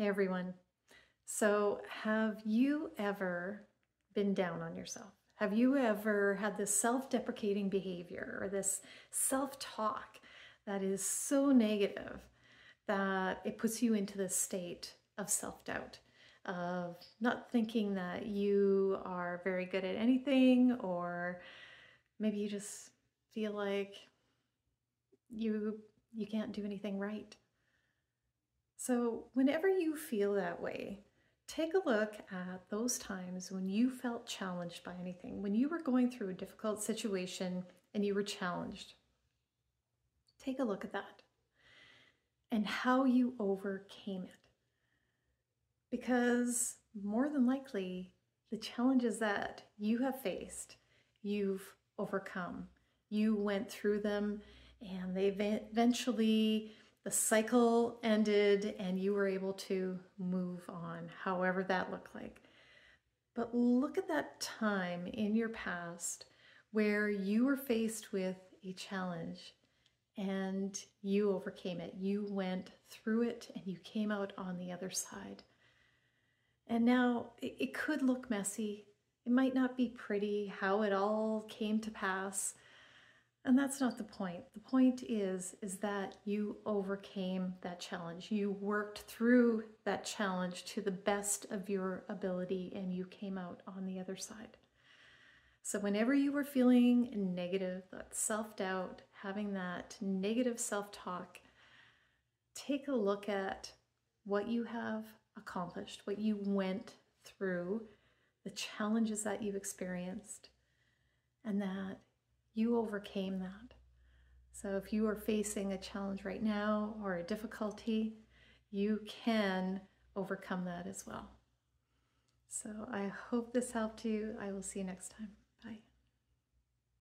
Hey everyone. So, have you ever been down on yourself? Have you ever had this self deprecating behavior or this self talk that is so negative that it puts you into this state of self doubt, of not thinking that you are very good at anything, or maybe you just feel like you you can't do anything right. So, whenever you feel that way, take a look at those times when you felt challenged by anything, when you were going through a difficult situation and you were challenged. Take a look at that and how you overcame it. Because more than likely, the challenges that you have faced, you've overcome. You went through them and they eventually the cycle ended and you were able to move on, however that looked like. But look at that time in your past where you were faced with a challenge and you overcame it. You went through it and you came out on the other side. And now it could look messy. It might not be pretty how it all came to pass. And that's not the point. The point is is that you overcame that challenge. You worked through that challenge to the best of your ability and you came out on the other side. So whenever you were feeling negative, that self-doubt, having that negative self-talk, take a look at what you have accomplished, what you went through, the challenges that you experienced, and that you overcame that. So if you are facing a challenge right now or a difficulty, you can overcome that as well. So I hope this helped you. I will see you next time.